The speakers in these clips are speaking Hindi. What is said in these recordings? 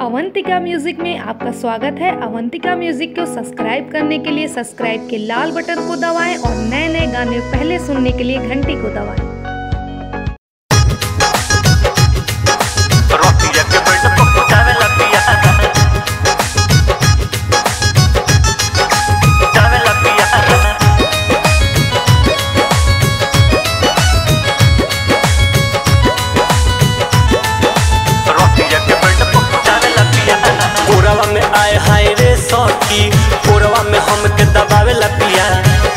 अवंतिका म्यूज़िक में आपका स्वागत है। अवंतिका म्यूज़िक को सब्सक्राइब करने के लिए सब्सक्राइब के लाल बटन को दबाएँ और नए नए गाने पहले सुनने के लिए घंटी को दबाएँ। हाय रे सखी कोरवा में हमके दबावेला पिया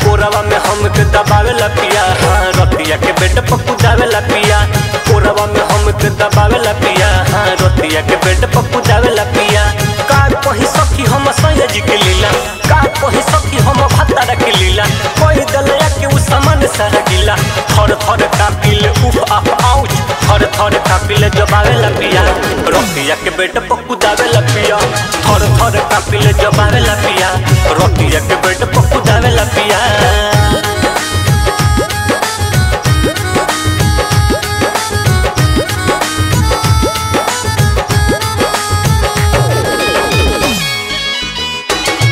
कोरवा में हमके दबावेला पिया हाँ रोटिया के बेट पप्पू जावेला पिया कोरवा में हमके दबावेला पिया हाँ रोटिया के बेट पप्पू जावेला पिया का कही सखी हम सैया जी के लीला, का कही सखी हम भत्तारा के लीला। कोई दलया के उ सामान सारा गिला। थर थर आउच थर थर कापिल जबावेला पिया रोटिया के बेट पप्पू जावेला पिया थर थर कापिल जबावेला पिया रोटिया के बेट पप्पू जावेला पिया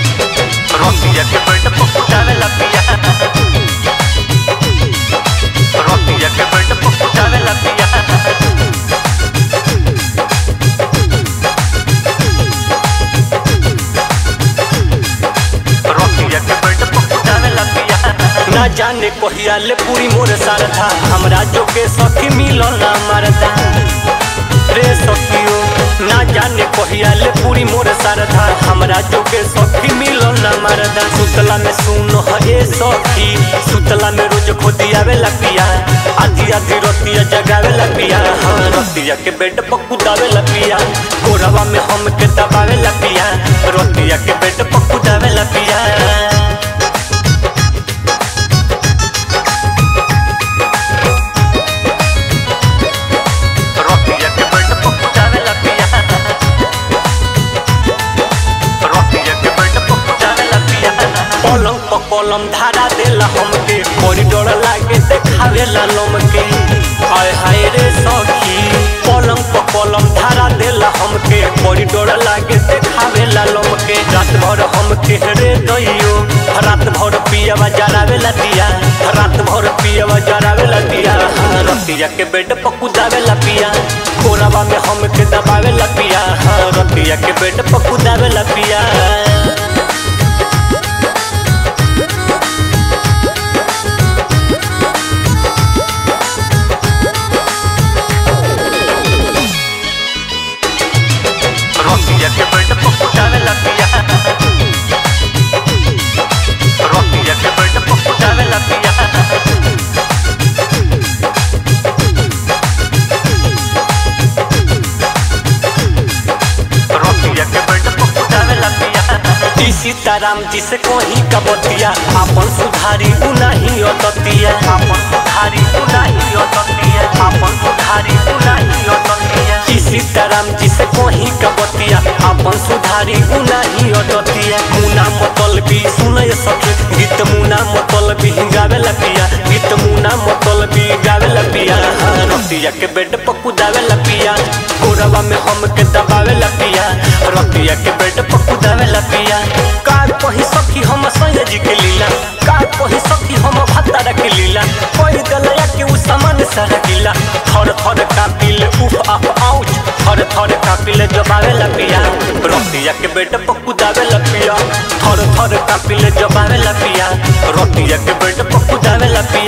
रोटिया के पेट पप्पू चावेला ना जाने कहिया ले पूरी मोर सारधा हमरा जो के सखी मिलल ना मरदा। रे सखियो, ना जाने कहिया ले पूरी मोर सारधा हमरा जो के सखी मिलल ना मरदा। सुतला में सुनो ह सखी। सुतला में रोज खोदियावेला पिया। आधी आधी रोटिया जगावेला पिया। हाँ रोटिया के बेड पर कुदावेला पिया। कोरवा में हम के दबावेला पिया। रोटिया के बेड पर कुदावेला पिया। कलम धारा देला हमके। कॉरिडोर लागे देखावे देखावेला लमके। हाय हाय रे सखी। पलंग पर कलम धारा देला हमके। कॉरिडोर लागे देखावे देखावेला लमके। रात भर हमके रे दैयो रात भर पियावा जरावेला दिया। रात भर पियावा जरावेला दिया। हाँ रतिया के बेड पर कुदावेला पिया। कोरावा में हमके दबावेला पिया। हाँ रतिया के बेड पर कुदावेला पिया। सीताराम जी से कोही कबतिया आपन सुधारी उनाही अततिया आपन सुधारी उनाही अततिया मुना मतलबी सुनय सखी गीत। मुना मतलबी गावेला पिया गीत मुना मतलबी गावेला पिया हाँ रतिया के बेड पर कुदावेला पिया कोरवा में हमके दबावेला पिया रतिया के बेड पर कुदावेला पिया का कही सखी हम सैया जी के लीला। का कही सखी हम भत्तारा के लीला। कोई दलया के उ सामान सारा गिला। थर थर कापिल, उफ, आफ, आउच। थर थर कापिल जबावेला पिया रतिया के बेटे पप्पू दावे लपिया। थर थर कापिले जबावे लपिया। रोटी के बेटे पप्पू दावे लपिया।